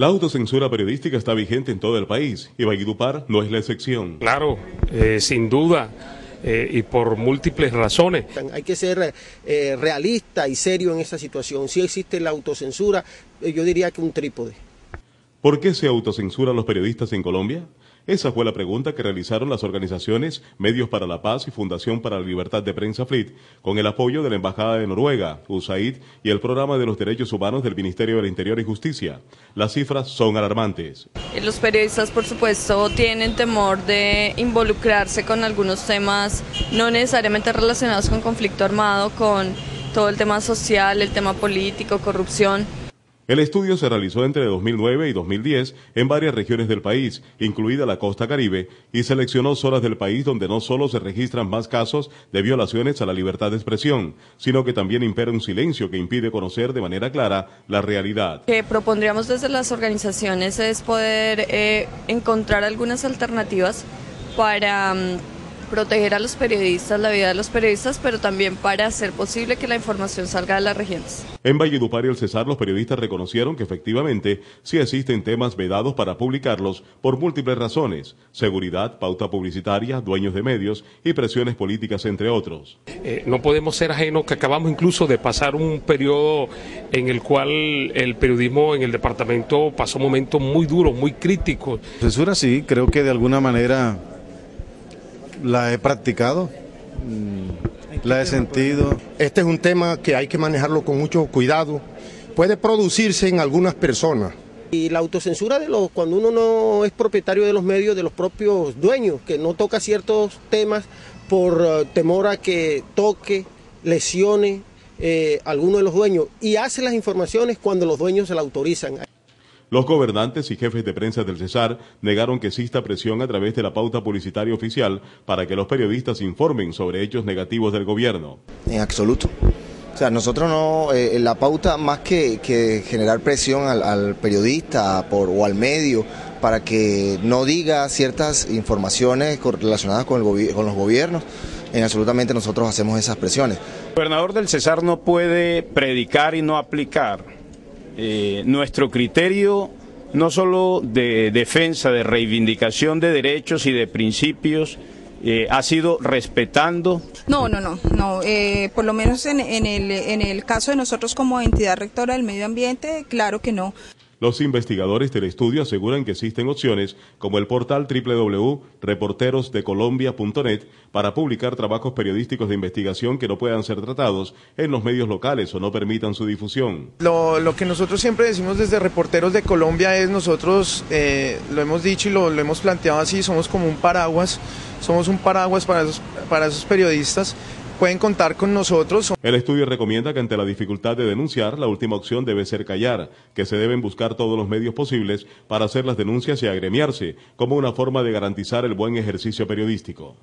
La autocensura periodística está vigente en todo el país y Valledupar no es la excepción. Claro, eh, sin duda. Eh, y por múltiples razones. Hay que ser eh, realista y serio en esa situación. Si existe la autocensura, eh, yo diría que un trípode. ¿Por qué se autocensuran los periodistas en Colombia? Esa fue la pregunta que realizaron las organizaciones Medios para la Paz y Fundación para la Libertad de Prensa FLIT, con el apoyo de la Embajada de Noruega, USAID y el Programa de los Derechos Humanos del Ministerio del Interior y Justicia. Las cifras son alarmantes. Los periodistas, por supuesto, tienen temor de involucrarse con algunos temas no necesariamente relacionados con conflicto armado, con todo el tema social, el tema político, corrupción. El estudio se realizó entre 2009 y 2010 en varias regiones del país, incluida la costa caribe, y seleccionó zonas del país donde no solo se registran más casos de violaciones a la libertad de expresión, sino que también impera un silencio que impide conocer de manera clara la realidad. Que propondríamos desde las organizaciones es poder eh, encontrar algunas alternativas para... Mm, proteger a los periodistas, la vida de los periodistas, pero también para hacer posible que la información salga de las regiones. En Valledupar y el Cesar, los periodistas reconocieron que efectivamente sí existen temas vedados para publicarlos por múltiples razones, seguridad, pauta publicitaria, dueños de medios y presiones políticas, entre otros. Eh, no podemos ser ajenos que acabamos incluso de pasar un periodo en el cual el periodismo en el departamento pasó momentos muy duros, muy críticos. Censura sí, creo que de alguna manera la he practicado, mm, la he sentido. Este es un tema que hay que manejarlo con mucho cuidado. Puede producirse en algunas personas. Y la autocensura de los, cuando uno no es propietario de los medios, de los propios dueños, que no toca ciertos temas por eh, temor a que toque, lesione eh, alguno de los dueños y hace las informaciones cuando los dueños se la autorizan. Los gobernantes y jefes de prensa del Cesar negaron que exista presión a través de la pauta publicitaria oficial para que los periodistas informen sobre hechos negativos del gobierno. En absoluto. O sea, nosotros no, eh, la pauta más que, generar presión al, periodista por, o al medio para que no diga ciertas informaciones relacionadas con, el con los gobiernos, en absolutamente nosotros hacemos esas presiones. El gobernador del Cesar no puede predicar y no aplicar eh, nuestro criterio no solo de defensa, de reivindicación de derechos y de principios, eh, ha sido respetando. No, no, no, no. Eh, por lo menos en, el, en el caso de nosotros como entidad rectora del medio ambiente, claro que no. Los investigadores del estudio aseguran que existen opciones como el portal www.reporterosdecolombia.net para publicar trabajos periodísticos de investigación que no puedan ser tratados en los medios locales o no permitan su difusión. Lo, que nosotros siempre decimos desde Reporteros de Colombia es nosotros, eh, lo hemos dicho y lo, hemos planteado así, somos como un paraguas, somos un paraguas para para esos periodistas pueden contar con nosotros. El estudio recomienda que ante la dificultad de denunciar, la última opción debe ser callar, que se deben buscar todos los medios posibles para hacer las denuncias y agremiarse, como una forma de garantizar el buen ejercicio periodístico.